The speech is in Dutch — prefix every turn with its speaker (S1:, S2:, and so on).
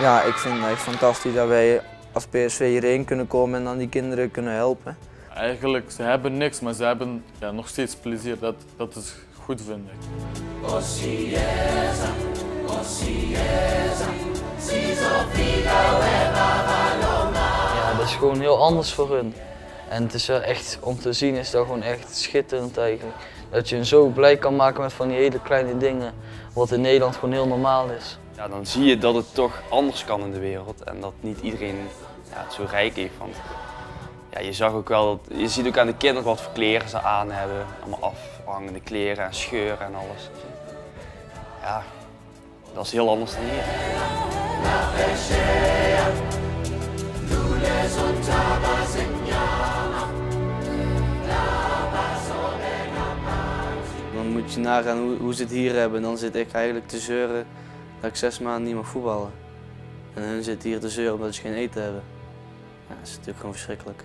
S1: Ja, ik vind het echt fantastisch dat wij als PSV hierheen kunnen komen en dan die kinderen kunnen helpen.
S2: Eigenlijk, ze hebben niks, maar ze hebben ja, nog steeds plezier. Dat, dat is goed, vind ik.
S3: Ja, dat is gewoon heel anders voor hun. En het is wel echt, om te zien is dat gewoon echt schitterend eigenlijk. Dat je hen zo blij kan maken met van die hele kleine dingen, wat in Nederland gewoon heel normaal is.
S4: Ja, dan zie je dat het toch anders kan in de wereld en dat niet iedereen ja, het zo rijk heeft. Want ja, je zag ook wel, dat, je ziet ook aan de kinderen wat voor kleren ze aan hebben. Allemaal afhangende kleren en scheuren en alles. Ja, dat is heel anders dan hier.
S1: Dan moet je nagaan hoe, hoe ze het hier hebben. Dan zit ik eigenlijk te zeuren dat ik zes maanden niet mag voetballen. En hun zitten hier te zeuren omdat ze geen eten hebben. Ja, dat is natuurlijk gewoon verschrikkelijk.